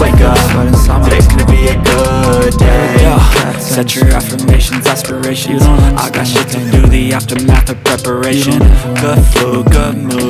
Wake up, today's gonna be a good day. Yo, Set your affirmations, aspirations. I got shit to do, the aftermath of preparation. Good food, good mood, blood and circulation